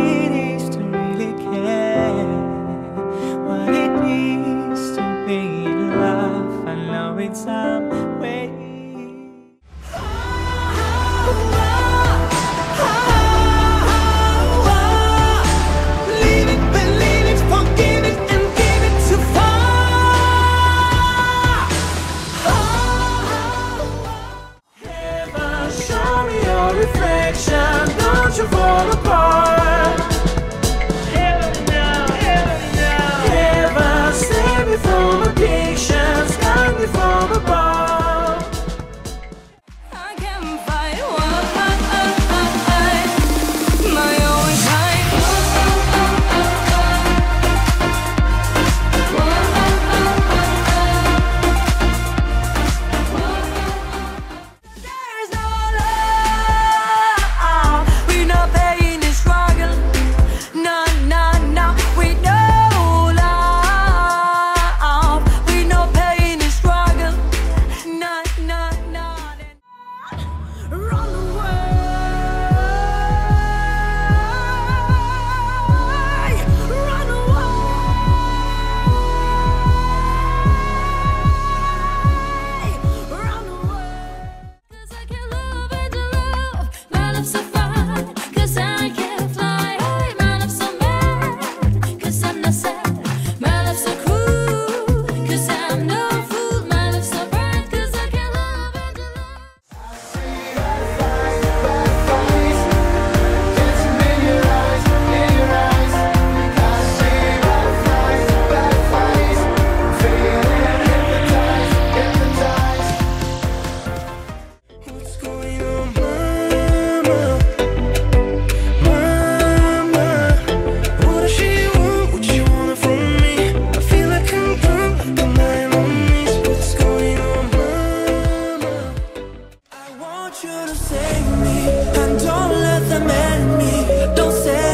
it is to really care, what it is to be in love. I know it's and give it too far. Heaven, show. Don't you fall apart. me. And don't let them end me. Don't say.